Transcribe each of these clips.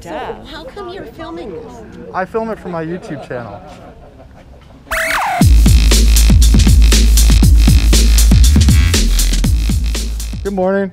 stuff. How come you're filming this? I film it for my YouTube channel. Good morning.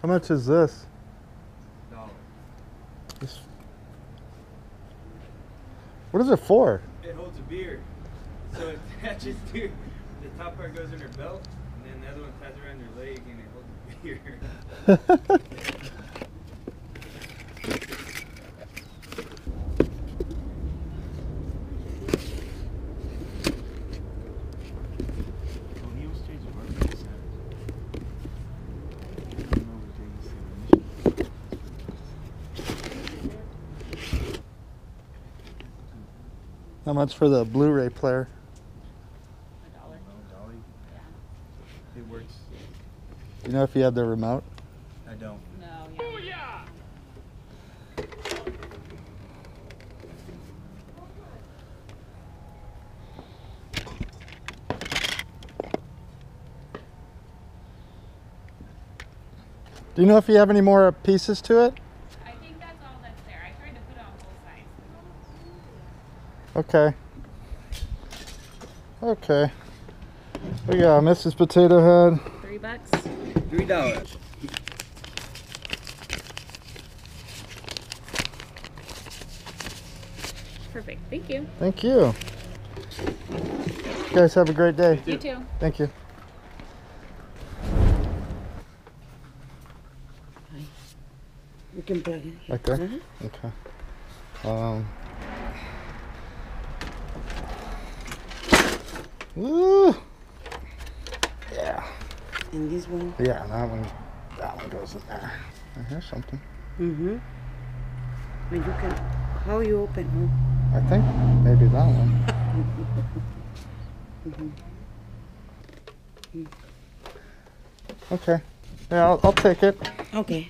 How much is this? This- What is it for? It holds a beer. So it attaches to the top part goes in her belt, and then the other one ties around her leg, and it holds a beer. How much for the Blu-ray player? It works. You know if you have the remote? I don't. No, yeah. Do you know if you have any more pieces to it? I think that's all that's there. I tried to put it on both sides. Okay. Okay. We got Mrs. Potato Head. Three bucks. Three dollars. Perfect. Thank you. Thank you. You guys have a great day. You too. Thank you. You can plug it. Right there? Uh-huh. Okay. Um. Woo! Yeah. And this one. Yeah, that one, that one goes in there. I hear something. Mm-hmm. And you can. How you open? huh? I think maybe that one. Mhm. Okay. Yeah, I'll, I'll take it. Okay. Okay,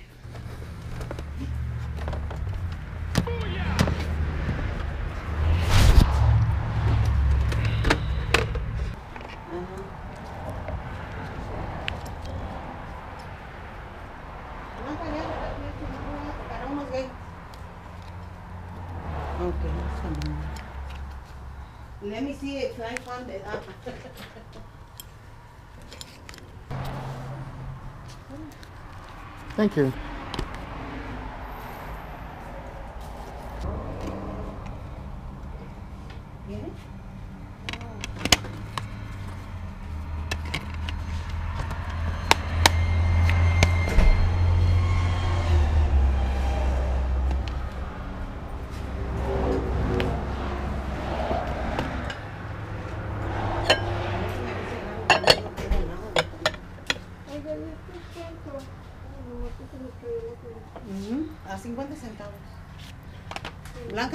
68, I found it. Ah. Thank you.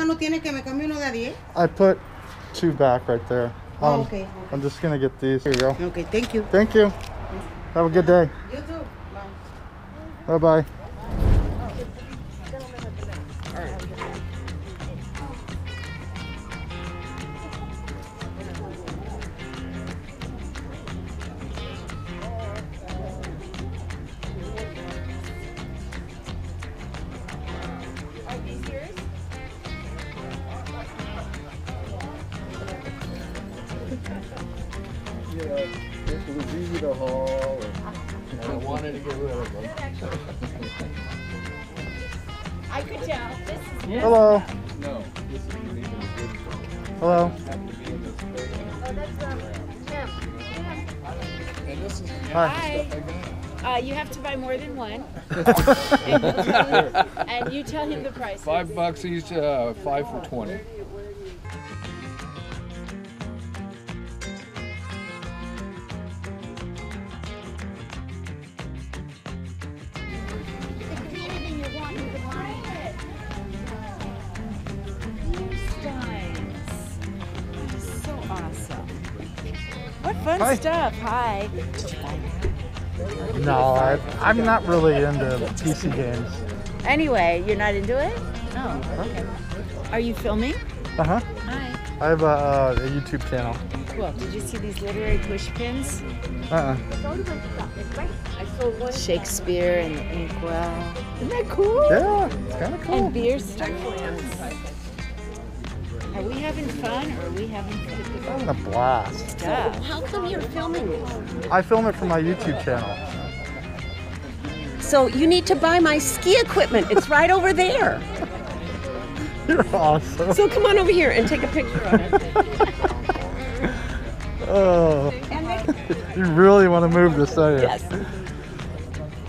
No tiene que me cambie uno de a 10. I put two back right there. Oh, Um, okay. I'm just gonna get these. Here you go. Okay, thank you. Thank you. Have a good day. You too. Bye. Bye Hello. No, this is even a good one. Hello. Happened to be in this building. And this is the Hi. stuff I got. Uh, you have to buy more than one. and, you tell him, and you tell him the price. Five bucks each, uh, five for twenty. Fun Hi. stuff. Hi. No, I, I'm not really into PC games. Anyway, you're not into it? Oh, okay. Are you filming? Uh huh. Hi. I have a, uh, a YouTube channel. Cool. Did you see these literary push pins? Uh uh Shakespeare and inkwell. Isn't that cool? Yeah, it's kind of cool. And beer steins. Are we having fun or are we having fun? Having a blast. Duh. How come you're filming this? I film it for my YouTube channel. So you need to buy my ski equipment. It's right over there. You're awesome. So come on over here and take a picture of it. Oh, you really want to move this, don't you? Yes.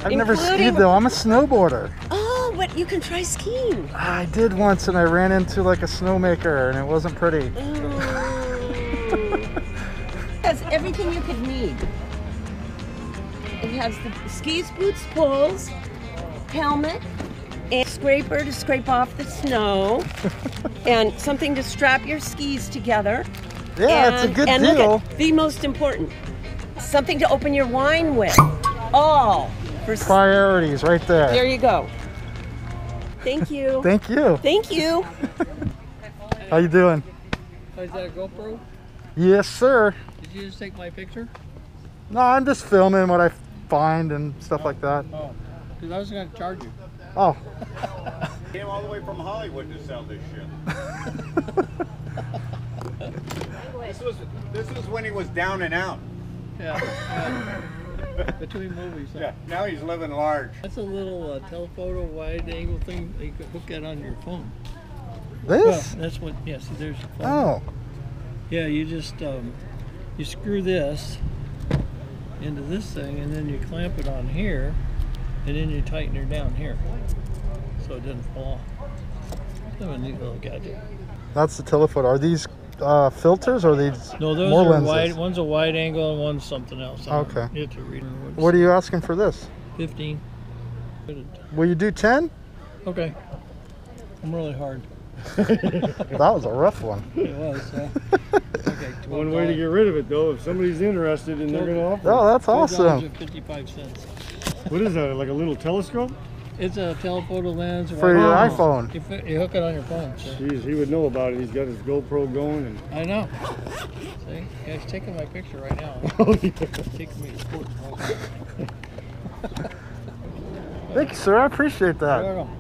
I've never skied Including- though. I'm a snowboarder. Oh, you can try skiing. I did once, and I ran into like a snowmaker, and it wasn't pretty. Oh. It has everything you could need. It has the skis, boots, poles, helmet, and scraper to scrape off the snow, and something to strap your skis together. Yeah, it's a and, good and deal. Look at the most important, something to open your wine with. All for Priorities right there. there you go. Thank you. Thank you. Thank you. How you doing? Oh, is that a GoPro? Yes, sir. Did you just take my picture? No, I'm just filming what I find and stuff like that. Oh, because I was going to charge you. Oh, Came all the way from Hollywood to sell this shit. this was this was when he was down and out. Yeah. yeah. Between movies. Yeah. Now he's living large. That's a little uh, telephoto wide angle thing you could hook that on your phone. this? Well, that's what, yes, there's your phone. Oh, Yeah, you just, um, you screw this into this thing and then you clamp it on here and then you tighten her down here so it doesn't fall off. Kind of a neat little gadget. that's the telephoto. Are these uh, filters or are these No, those more are lenses? wide. One's a wide angle and one's something else. I Okay. You have to read it. What are you asking for this? 15. Will you do 10? Okay. I'm really hard. that was a rough one. It was. Okay, One way to get rid of it, though, if somebody's interested and they're going to offer. Oh, that's awesome. Fifty-five cents. What is that? Like a little telescope? It's a telephoto lens. For your wide- iPhone. You, fi- you hook it on your phone. So. Jeez, he would know about it. He's got his GoPro going, and I know. See, yeah, he's taking my picture right now. oh, yeah. taking me to court. Thank you, sir. I appreciate You're that. welcome.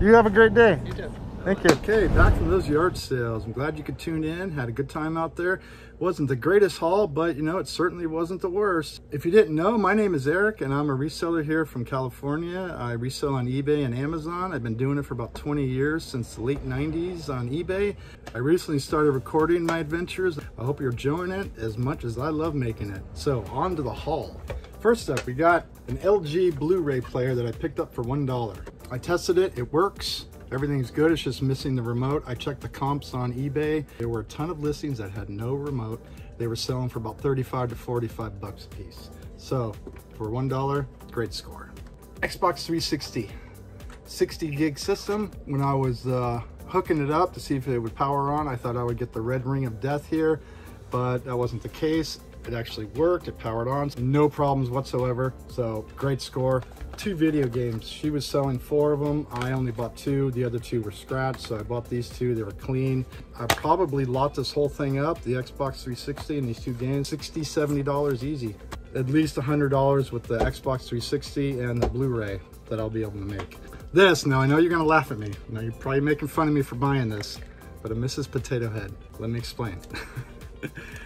You have a great day. You too. Thank you. Okay, back from those yard sales. I'm glad you could tune in. Had a good time out there. Wasn't the greatest haul, but you know, it certainly wasn't the worst. If you didn't know, my name is Eric and I'm a reseller here from California. I resell on eBay and Amazon. I've been doing it for about 20 years since the late 90s on eBay. I recently started recording my adventures. I hope you're enjoying it as much as I love making it. So on to the haul. First up, we got an LG Blu-ray player that I picked up for $1. I tested it, it works. Everything's good, it's just missing the remote. I checked the comps on eBay. There were a ton of listings that had no remote. They were selling for about 35 to 45 bucks a piece. So for $1, great score. Xbox 360, 60 gig system. When I was uh, hooking it up to see if it would power on, I thought I would get the red ring of death here, but that wasn't the case. It actually worked, it powered on, no problems whatsoever. So great score. Two video games. She was selling four of them. I only bought two. The other two were scratched, so I bought these two. They were clean. I probably locked this whole thing up, the Xbox 360 and these two games, 60 $70 easy. At least $100 with the Xbox 360 and the Blu-ray that I'll be able to make. This, now I know you're gonna laugh at me. Now you're probably making fun of me for buying this, but a Mrs. Potato Head. Let me explain.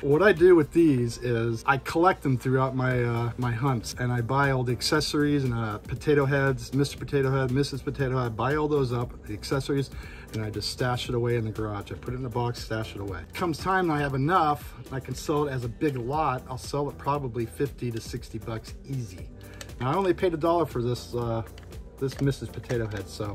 what I do with these is I collect them throughout my uh, my hunts and I buy all the accessories and uh, potato heads, Mr. Potato Head, Mrs. Potato Head, I buy all those up, the accessories, and I just stash it away in the garage. I put it in a box, stash it away. Comes time I have enough, I can sell it as a big lot. I'll sell it probably 50 to 60 bucks easy. Now I only paid a dollar for this uh, this Mrs. Potato Head, so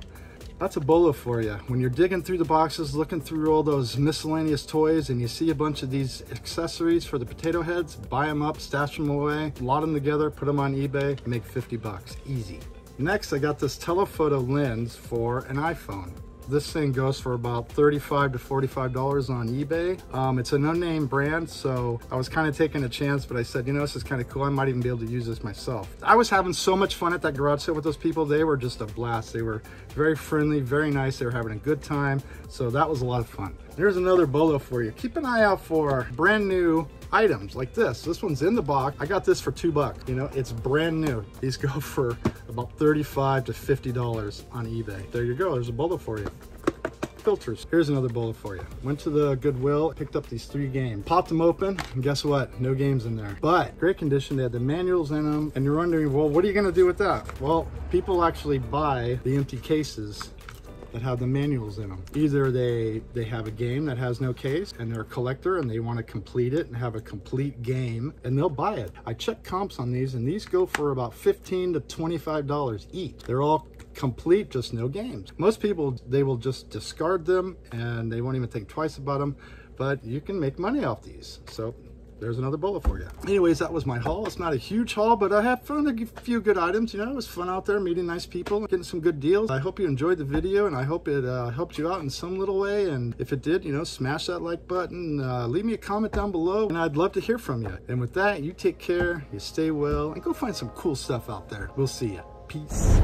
that's a bolo for you. When you're digging through the boxes, looking through all those miscellaneous toys, and you see a bunch of these accessories for the potato heads, buy them up, stash them away, lot them together, put them on eBay, make 50 bucks, easy. Next, I got this telephoto lens for an iPhone. This thing goes for about 35 to $45 on eBay. Um, it's an no-name brand, so I was kind of taking a chance, but I said, you know, this is kind of cool. I might even be able to use this myself. I was having so much fun at that garage sale with those people. They were just a blast. They were very friendly, very nice. They were having a good time. So that was a lot of fun. Here's another bolo for you. Keep an eye out for brand new items like this. This one's in the box. I got this for two bucks. You know, it's brand new. These go for about 35 to $50 on eBay. There you go. There's a bolo for you filters. Here's another bolo for you. Went to the Goodwill, picked up these three games, popped them open, and guess what? No games in there. But great condition. They had the manuals in them, and you're wondering, well, what are you gonna do with that? Well, people actually buy the empty cases that have the manuals in them. Either they they have a game that has no case and they're a collector and they want to complete it and have a complete game and they'll buy it. I check comps on these and these go for about 15 to $25 each. They're all complete, just no games. Most people, they will just discard them and they won't even think twice about them, but you can make money off these. So there's another bolo for you. Anyways, that was my haul. It's not a huge haul, but I have found a few good items. You know, it was fun out there meeting nice people, getting some good deals. I hope you enjoyed the video and I hope it uh, helped you out in some little way. And if it did, you know, smash that like button, uh, leave me a comment down below and I'd love to hear from you. And with that, you take care, you stay well, and go find some cool stuff out there. We'll see you. Peace.